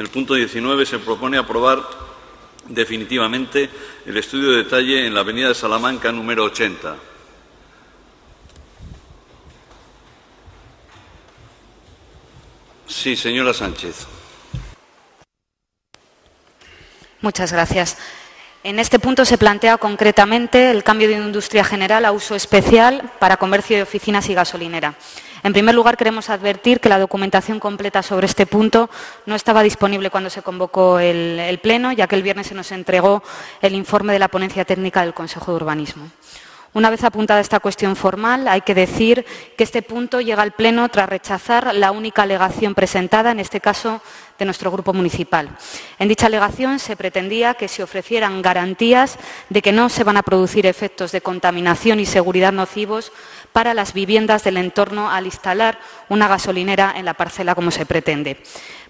En el punto 19 se propone aprobar definitivamente el estudio de detalle en la avenida de Salamanca número 80. Sí, señora Sánchez. Muchas gracias. En este punto se plantea concretamente el cambio de industria general a uso especial para comercio de oficinas y gasolinera. En primer lugar, queremos advertir que la documentación completa sobre este punto no estaba disponible cuando se convocó el, Pleno, ya que el viernes se nos entregó el informe de la ponencia técnica del Consejo de Urbanismo. Una vez apuntada esta cuestión formal, hay que decir que este punto llega al Pleno tras rechazar la única alegación presentada, en este caso de nuestro grupo municipal. En dicha alegación se pretendía que se ofrecieran garantías de que no se van a producir efectos de contaminación y seguridad nocivos para las viviendas del entorno al instalar una gasolinera en la parcela como se pretende.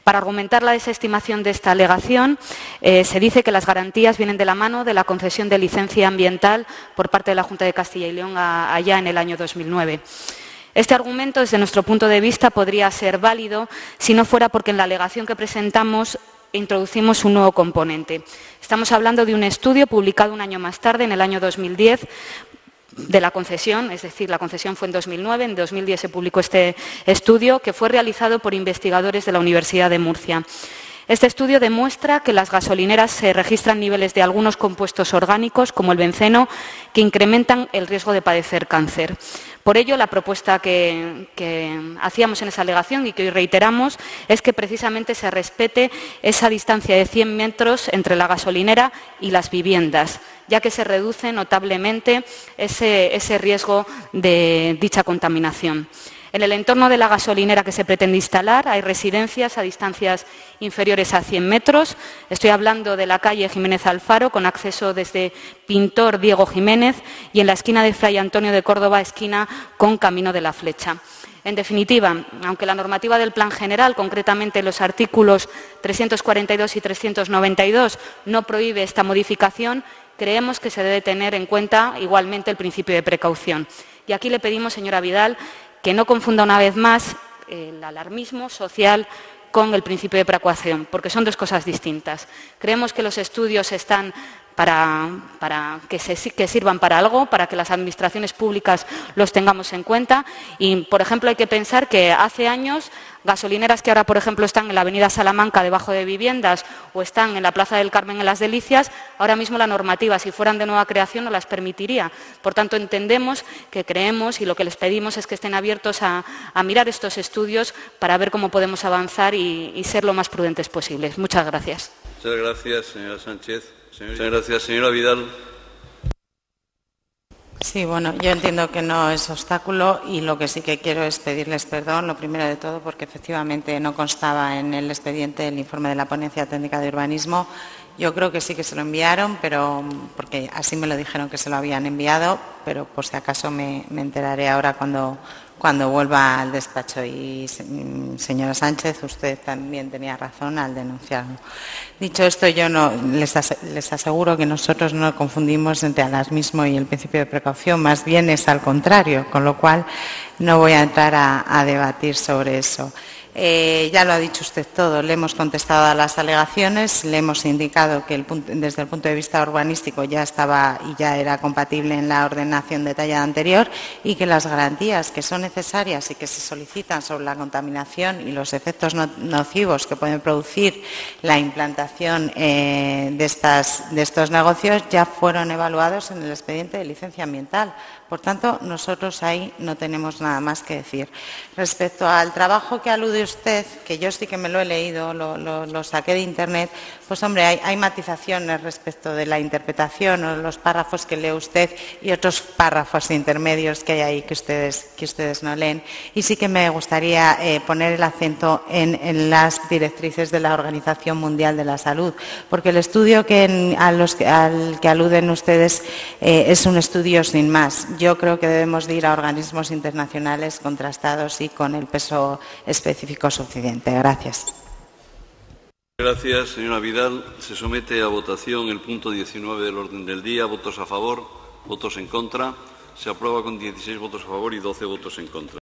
Para argumentar la desestimación de esta alegación, eh, se dice que las garantías vienen de la mano de la concesión de licencia ambiental por parte de la Junta de Castilla y León allá en el año 2009. Este argumento, desde nuestro punto de vista, podría ser válido si no fuera porque en la alegación que presentamos introducimos un nuevo componente. Estamos hablando de un estudio publicado un año más tarde, en el año 2010, de la concesión, es decir, la concesión fue en 2009, en 2010 se publicó este estudio que fue realizado por investigadores de la Universidad de Murcia. Este estudio demuestra que las gasolineras se registran niveles de algunos compuestos orgánicos, como el benceno, que incrementan el riesgo de padecer cáncer. Por ello, la propuesta que, hacíamos en esa alegación y que hoy reiteramos es que precisamente se respete esa distancia de 100 metros entre la gasolinera y las viviendas, ya que se reduce notablemente ese, ese riesgo de dicha contaminación. En el entorno de la gasolinera que se pretende instalar hay residencias a distancias inferiores a 100 metros. Estoy hablando de la calle Jiménez Alfaro, con acceso desde Pintor Diego Jiménez, y en la esquina de Fray Antonio de Córdoba, esquina con Camino de la Flecha. En definitiva, aunque la normativa del Plan General, concretamente los artículos 342 y 392, no prohíbe esta modificación, creemos que se debe tener en cuenta igualmente el principio de precaución. Y aquí le pedimos, señora Vidal, que no confunda una vez más el alarmismo social con el principio de precaución, porque son dos cosas distintas. Creemos que los estudios están para, que, sirvan para algo, para que las administraciones públicas los tengamos en cuenta. Y, por ejemplo, hay que pensar que hace años gasolineras que ahora, por ejemplo, están en la Avenida Salamanca debajo de viviendas o están en la Plaza del Carmen en las Delicias, ahora mismo la normativa, si fueran de nueva creación, no las permitiría. Por tanto, entendemos que creemos y lo que les pedimos es que estén abiertos a, a mirar estos estudios para ver cómo podemos avanzar y, y ser lo más prudentes posibles. Muchas gracias. Muchas gracias, señora Sánchez. Muchas gracias, señora Vidal. Sí, bueno, yo entiendo que no es obstáculo y lo que sí que quiero es pedirles perdón, lo primero de todo, porque efectivamente no constaba en el expediente el informe de la ponencia técnica de urbanismo. Yo creo que sí que se lo enviaron, pero porque así me lo dijeron que se lo habían enviado, pero por si acaso me, enteraré ahora cuando, cuando vuelva al despacho. Y señora Sánchez, usted también tenía razón al denunciarlo. Dicho esto, yo les, aseguro que nosotros no confundimos entre alarmismo y el principio de precaución, más bien es al contrario, con lo cual no voy a entrar a debatir sobre eso. Eh, ya lo ha dicho usted todo, le hemos contestado a las alegaciones, le hemos indicado que desde el punto de vista urbanístico ya estaba y ya era compatible en la ordenación detallada anterior y que las garantías que son necesarias y que se solicitan sobre la contaminación y los efectos no, nocivos que pueden producir la implantación eh, de, de estos negocios ya fueron evaluados en el expediente de licencia ambiental. Por tanto, nosotros ahí no tenemos nada más que decir. Respecto al trabajo que alude usted, que yo sí que me lo he leído, lo, saqué de Internet, pues hombre, hay, matizaciones respecto de la interpretación o los párrafos que lee usted y otros párrafos intermedios que hay ahí que ustedes, no leen. Y sí que me gustaría eh, poner el acento en, las directrices de la Organización Mundial de la Salud, porque el estudio que al que aluden ustedes eh, es un estudio sin más yo creo que debemos de ir a organismos internacionales contrastados y con el peso específico Gracias, señora Vidal. Se somete a votación el punto 19 del orden del día. Votos a favor, votos en contra. Se aprueba con 16 votos a favor y 12 votos en contra.